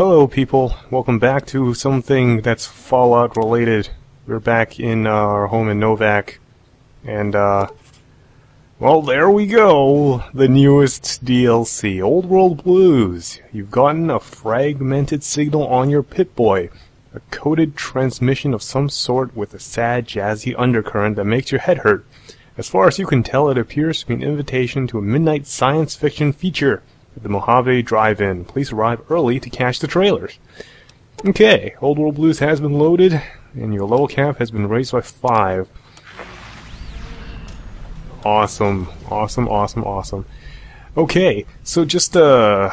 Hello people, welcome back to something that's Fallout related. We're back in uh, our home in Novac, and uh, well there we go, the newest DLC, Old World Blues. You've gotten a fragmented signal on your Pip-Boy, a coded transmission of some sort with a sad jazzy undercurrent that makes your head hurt. As far as you can tell, it appears to be an invitation to a midnight science fiction feature at the Mojave Drive-In. Please arrive early to catch the trailers. Okay, Old World Blues has been loaded, and your level cap has been raised by five. Awesome, awesome, awesome, awesome. Okay, so just uh,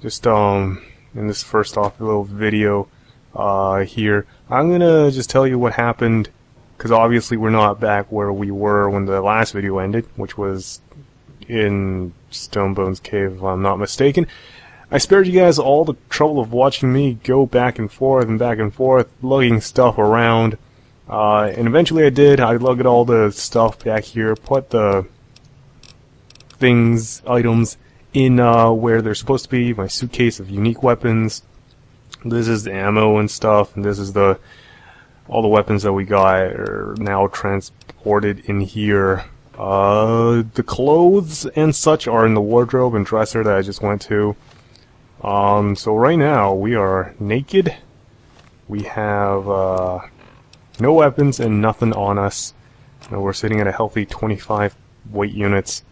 just um, in this first off little video uh here, I'm gonna just tell you what happened, because obviously we're not back where we were when the last video ended, which was in Stonebones Cave, if I'm not mistaken. I spared you guys all the trouble of watching me go back and forth and back and forth, lugging stuff around. Uh, and eventually I did. I lugged all the stuff back here, put the things, items, in uh, where they're supposed to be. My suitcase of unique weapons. This is the ammo and stuff, and this is the all the weapons that we got are now transported in here. Uh, the clothes and such are in the wardrobe and dresser that I just went to. Um, so right now we are naked. We have uh, no weapons and nothing on us. And we're sitting at a healthy 25 weight units.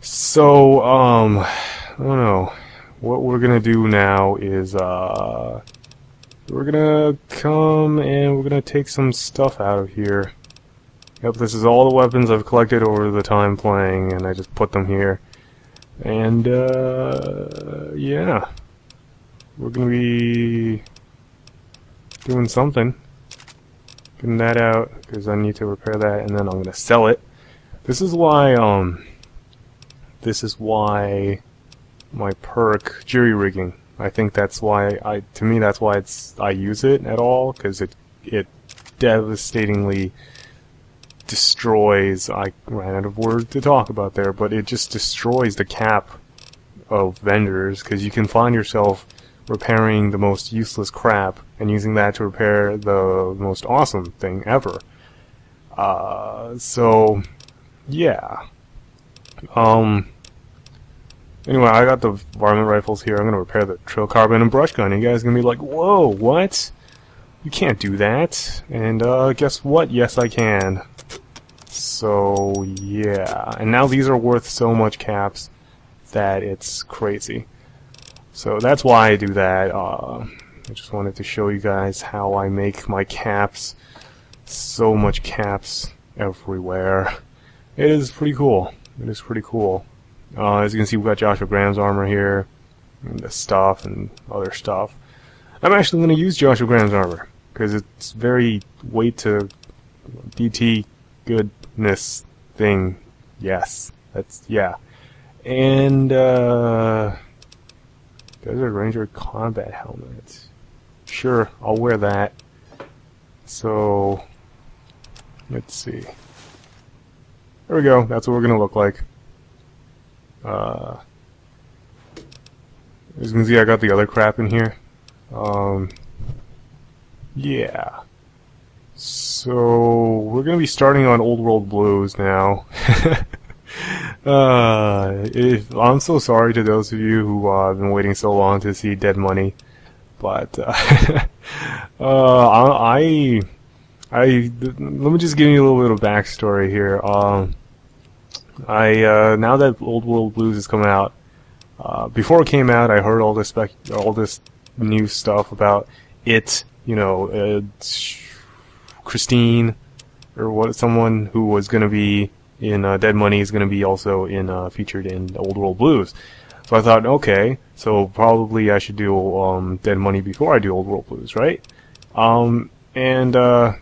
So, um, I don't know. What we're gonna do now is, uh, we're gonna come and we're gonna take some stuff out of here. Yep, this is all the weapons I've collected over the time playing, and I just put them here. And, uh, yeah. We're gonna be doing something. Getting that out, because I need to repair that, and then I'm gonna sell it. This is why, um, this is why my perk, jury rigging, I think that's why I, to me that's why it's, I use it at all, because it, it devastatingly destroys, I ran out of word to talk about there, but it just destroys the cap of vendors because you can find yourself repairing the most useless crap and using that to repair the most awesome thing ever. Uh, so, yeah. Um, anyway, I got the varmint rifles here. I'm going to repair the trail carbine and brush gun. You guys going to be like, whoa, what? You can't do that. And, uh, guess what? Yes, I can. So, yeah. And now these are worth so much caps that it's crazy. So that's why I do that. Uh, I just wanted to show you guys how I make my caps. So much caps everywhere. It is pretty cool. It is pretty cool. Uh, as you can see, we've got Joshua Graham's armor here, and the stuff, and other stuff. I'm actually going to use Joshua Graham's armor, because it's very weight to DT goodness thing. Yes. That's, yeah. And, uh, Desert Ranger combat helmet. Sure, I'll wear that. So, let's see. There we go. That's what we're gonna look like. Uh, as you can see, I got the other crap in here. Um, yeah. So, we're going to be starting on Old World Blues now. uh, if, I'm so sorry to those of you who uh, have been waiting so long to see Dead Money. But, uh, uh, I, I, let me just give you a little bit of backstory here. Um, I, uh, now that Old World Blues is coming out, uh, before it came out, I heard all this spec, all this new stuff about it, you know, Christine, or what someone who was going to be in uh, Dead Money is going to be also in uh, featured in Old World Blues. So I thought, okay, so probably I should do um, Dead Money before I do Old World Blues, right? Um, and uh,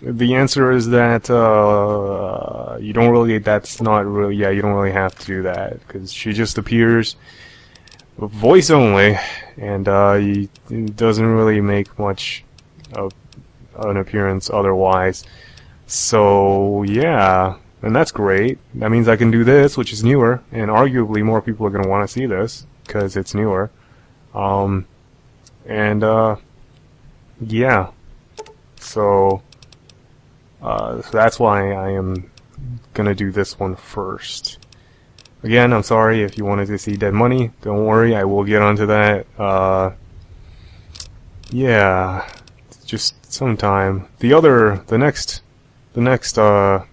the answer is that uh, you don't really. That's not really. Yeah, you don't really have to do that because she just appears voice only, and uh, it doesn't really make much of an appearance otherwise. So yeah, and that's great. That means I can do this, which is newer, and arguably more people are going to want to see this because it's newer. Um, and uh, yeah, so, uh, so that's why I am gonna do this one first. Again, I'm sorry if you wanted to see Dead Money. Don't worry, I will get onto that. Uh, yeah, just sometime. The other, the next, the next uh,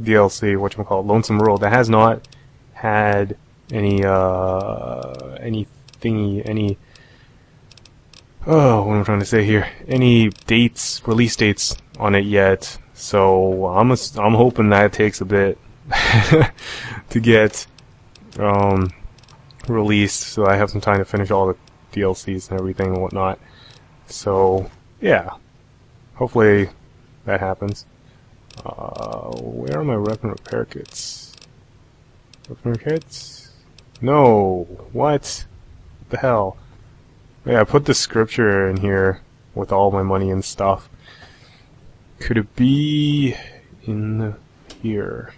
DLC, what you call Lonesome World, that has not had any uh, any thingy, any oh, what am I trying to say here? Any dates, release dates on it yet? So I'm a, I'm hoping that takes a bit to get um, released, so I have some time to finish all the DLCs and everything and whatnot. So yeah, hopefully that happens. Uh, where are my weapon repair kits? Weapon repair kits? No. What? what the hell? Yeah, I put the scripture in here with all my money and stuff. Could it be in here?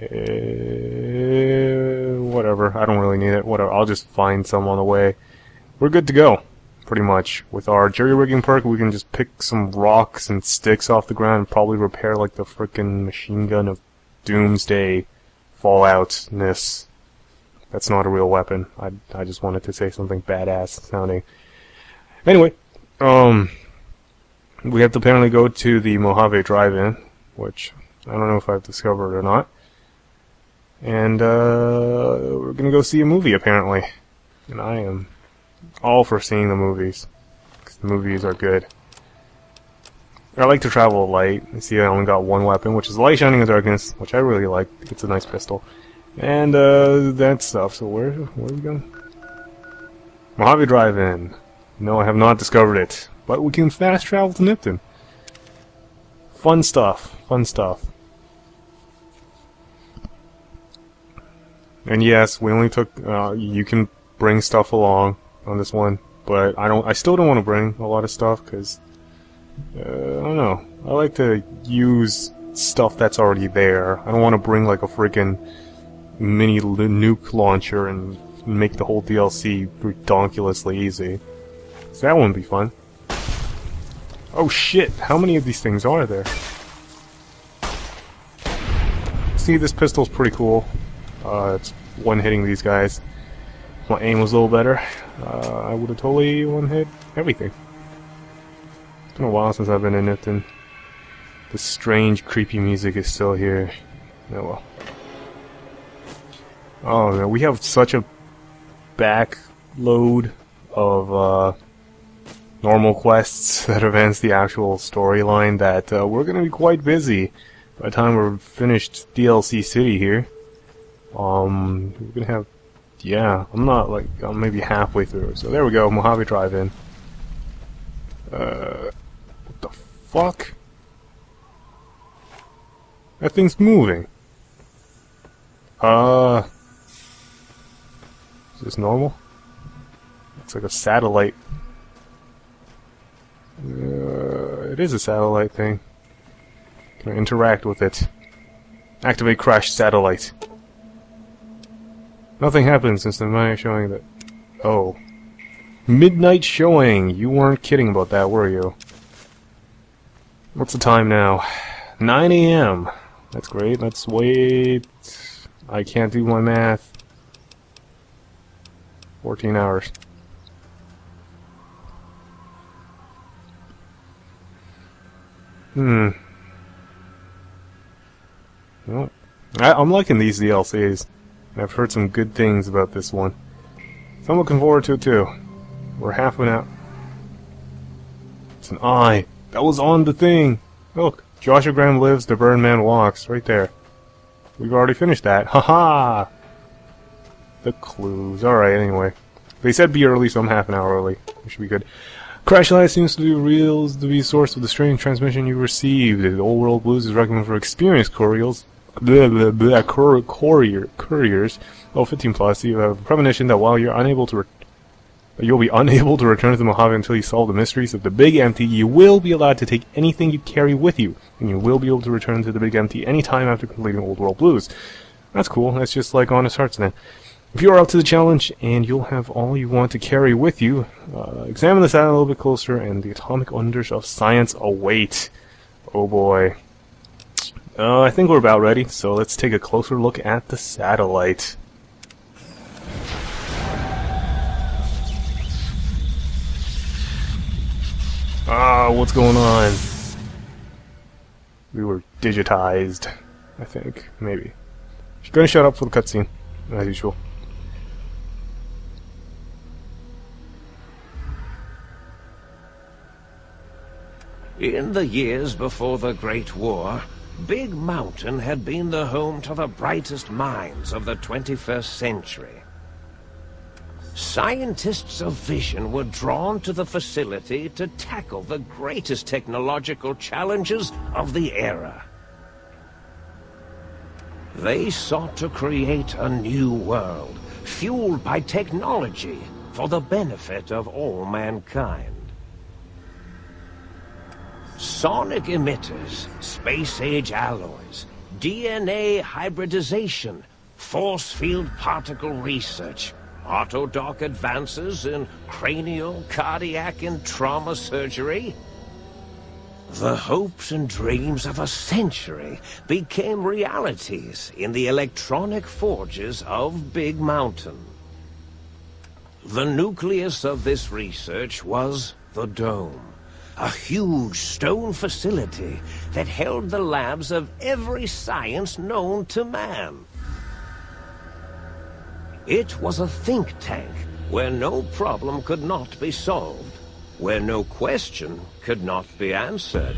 Uh, whatever. I don't really need it. Whatever. I'll just find some on the way. We're good to go, pretty much. With our jerry rigging perk, we can just pick some rocks and sticks off the ground and probably repair like the frickin' machine gun of Doomsday Falloutness. That's not a real weapon. I, I just wanted to say something badass sounding. Anyway, um, we have to apparently go to the Mojave Drive-In, which I don't know if I've discovered or not. And, uh, we're gonna go see a movie, apparently. And I am all for seeing the movies. The movies are good. I like to travel light. You see I only got one weapon, which is Light Shining in Darkness, which I really like. It's a nice pistol. And uh, that stuff. So where where are we going? Mojave Drive-In. No, I have not discovered it, but we can fast travel to Nipton. Fun stuff. Fun stuff. And yes, we only took. Uh, you can bring stuff along on this one, but I don't. I still don't want to bring a lot of stuff because uh, I don't know. I like to use stuff that's already there. I don't want to bring like a freaking mini nuke launcher and make the whole DLC ridiculously easy. So that wouldn't be fun. Oh shit, how many of these things are there? See, this pistol's pretty cool. Uh, it's one-hitting these guys. My aim was a little better, uh, I would have totally one-hit everything. It's been a while since I've been in it, and the strange, creepy music is still here. Oh well. Oh man, we have such a backload of uh, normal quests that advance the actual storyline that uh, we're gonna be quite busy by the time we're finished DLC City here. Um, we're gonna have, yeah, I'm not like, I'm maybe halfway through. So there we go, Mojave Drive-In. Uh, what the fuck? That thing's moving. Uh, is this normal? Looks like a satellite. Uh, it is a satellite thing. Can I interact with it? Activate crash satellite. Nothing happened since the night showing that... Oh. Midnight showing! You weren't kidding about that, were you? What's the time now? 9 a.m. That's great. Let's wait... I can't do my math. 14 hours. Hmm. Well, I, I'm liking these DLCs. I've heard some good things about this one. So I'm looking forward to it too. We're half an hour. It's an eye. That was on the thing. Look, Joshua Graham lives, the Burn Man walks. Right there. We've already finished that. Ha -ha! The clues. Alright, anyway. They said be early, so I'm half an hour early. We should be good. Crash Light seems to be real to be source of the strange transmission you received. The Old World Blues is recommended for experienced couriers, blah, blah, courier, courier, couriers, oh, 15 plus. You have a premonition that while you're unable to you'll be unable to return to the Mojave until you solve the mysteries of the Big Empty, you will be allowed to take anything you carry with you, and you will be able to return to the Big Empty anytime after completing Old World Blues. That's cool. That's just like Honest Hearts then. If you are up to the challenge and you'll have all you want to carry with you, uh, examine the satellite a little bit closer and the atomic wonders of science await. Oh boy. Uh, I think we're about ready, so let's take a closer look at the satellite. Ah, what's going on? We were digitized, I think. Maybe. She's gonna shut up for the cutscene, as usual. In the years before the Great War, Big Mountain had been the home to the brightest minds of the 21st century. Scientists of vision were drawn to the facility to tackle the greatest technological challenges of the era. They sought to create a new world, fueled by technology for the benefit of all mankind. Sonic emitters, space-age alloys, DNA hybridization, force field particle research, autodoc advances in cranial, cardiac, and trauma surgery. The hopes and dreams of a century became realities in the electronic forges of Big Mountain. The nucleus of this research was the Dome, a huge stone facility that held the labs of every science known to man. It was a think tank where no problem could not be solved, where no question could not be answered.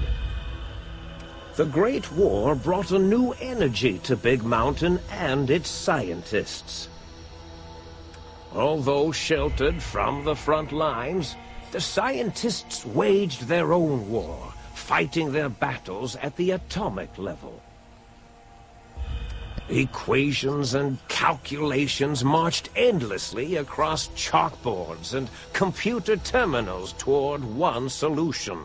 The Great War brought a new energy to Big Mountain and its scientists. Although sheltered from the front lines, the scientists waged their own war, fighting their battles at the atomic level. Equations and calculations marched endlessly across chalkboards and computer terminals toward one solution,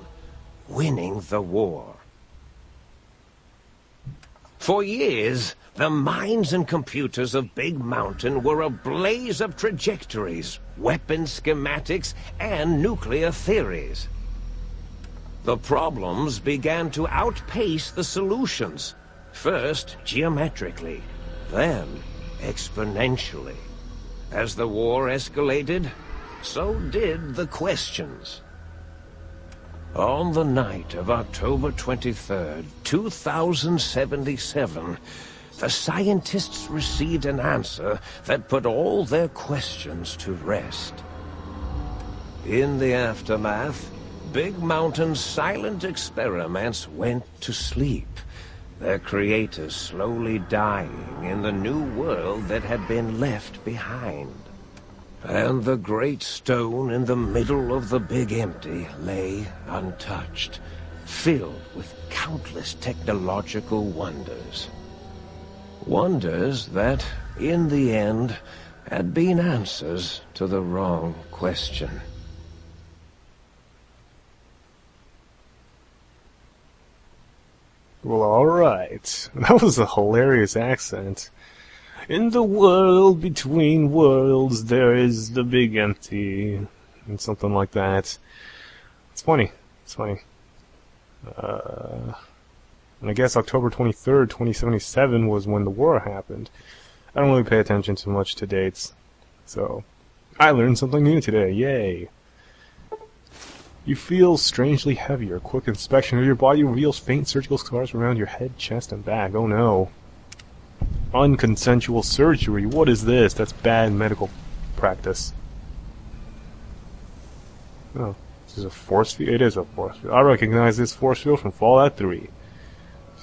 winning the war. For years, the minds and computers of Big Mountain were a blaze of trajectories, weapon schematics, and nuclear theories. The problems began to outpace the solutions, First, geometrically, then exponentially. As the war escalated, so did the questions. On the night of October 23rd, 2077, the scientists received an answer that put all their questions to rest. In the aftermath, Big Mountain's silent experiments went to sleep their creators slowly dying in the new world that had been left behind. And the great stone in the middle of the Big Empty lay untouched, filled with countless technological wonders. Wonders that, in the end, had been answers to the wrong question. Well, alright. That was a hilarious accent. In the world between worlds, there is the big empty. And something like that. It's funny. It's funny. Uh, and I guess October 23rd, 2077 was when the war happened. I don't really pay attention too much to dates. So, I learned something new today. Yay! You feel strangely heavier. Quick inspection of your body reveals faint surgical scars around your head, chest, and back. Oh no. Unconsensual surgery. What is this? That's bad medical practice. Oh, this is a force field? It is a force field. I recognize this force field from Fallout 3.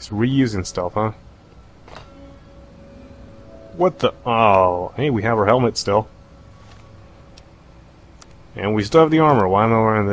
Reusing stuff, huh? What the? Oh, hey, we have our helmet still. And we still have the armor. Why am I wearing this?